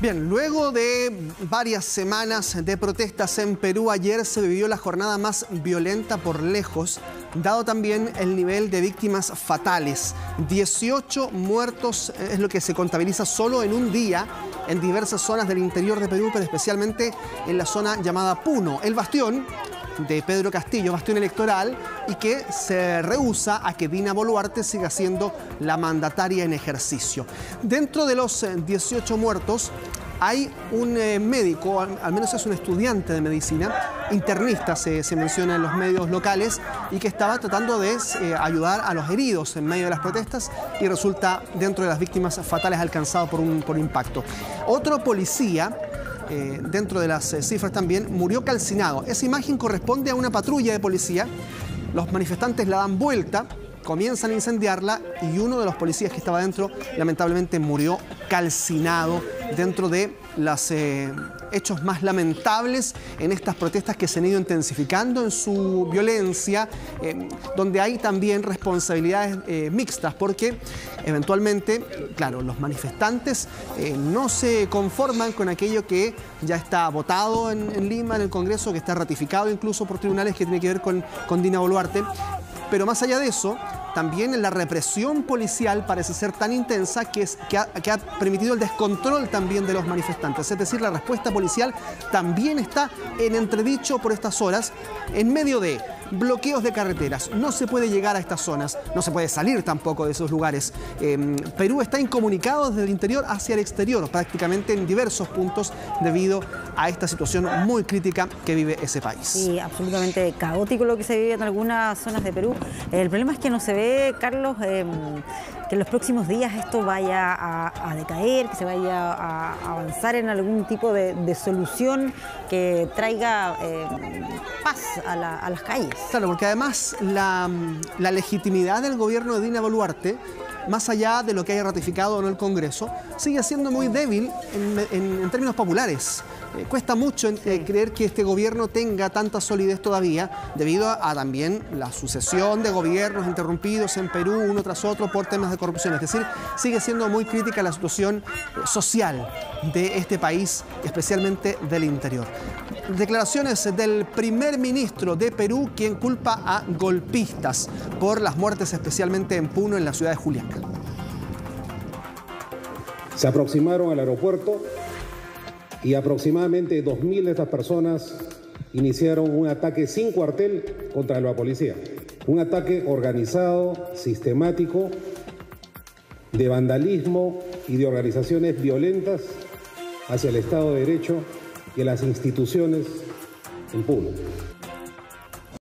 Bien, luego de varias semanas de protestas en Perú, ayer se vivió la jornada más violenta por lejos, dado también el nivel de víctimas fatales. 18 muertos es lo que se contabiliza solo en un día en diversas zonas del interior de Perú, pero especialmente en la zona llamada Puno. El bastión de Pedro Castillo, bastión electoral, y que se rehúsa a que Dina Boluarte siga siendo la mandataria en ejercicio. Dentro de los 18 eh, muertos, hay un eh, médico, al, menos es un estudiante de medicina, internista se, menciona en los medios locales, y que estaba tratando de eh, ayudar a los heridos en medio de las protestas y resulta dentro de las víctimas fatales alcanzado por un por impacto. Otro policía eh, dentro de las eh, cifras también, murió calcinado. Esa imagen corresponde a una patrulla de policía. Los manifestantes la dan vuelta, comienzan a incendiarla y uno de los policías que estaba dentro lamentablemente murió calcinado dentro de los eh, hechos más lamentables en estas protestas que se han ido intensificando en su violencia, eh, donde hay también responsabilidades eh, mixtas, porque eventualmente, claro, los manifestantes no se conforman con aquello que ya está votado en, Lima, en el Congreso, que está ratificado incluso por tribunales que tiene que ver con, con Dina Boluarte, pero más allá de eso, también la represión policial parece ser tan intensa que, ha, permitido el descontrol también de los manifestantes. Es decir, la respuesta policial también está en entredicho por estas horas en medio de bloqueos de carreteras. No se puede llegar a estas zonas, no se puede salir tampoco de esos lugares. Em, Perú está incomunicado desde el interior hacia el exterior, prácticamente en diversos puntos debido a esta situación muy crítica que vive ese país. Sí, absolutamente caótico lo que se vive en algunas zonas de Perú. El problema es que no se ve, Carlos, em, que en los próximos días esto vaya a, decaer, que se vaya a avanzar en algún tipo de, solución que traiga em, paz a las calles. Claro, porque además la, legitimidad del gobierno de Dina Boluarte, más allá de lo que haya ratificado o no el Congreso, sigue siendo muy débil en términos populares. Eh, cuesta mucho eh, creer que este gobierno tenga tanta solidez todavía, debido a, también la sucesión de gobiernos interrumpidos en Perú uno tras otro por temas de corrupción. Es decir, sigue siendo muy crítica la situación eh, social de este país, especialmente del interior. Declaraciones del primer ministro de Perú, quien culpa a golpistas por las muertes, especialmente en Puno, en la ciudad de Juliaca. Se aproximaron al aeropuerto y aproximadamente 2.000 de estas personas iniciaron un ataque sin cuartel contra la policía. Un ataque organizado, sistemático, de vandalismo y de organizaciones violentas hacia el Estado de Derecho y las instituciones Puno.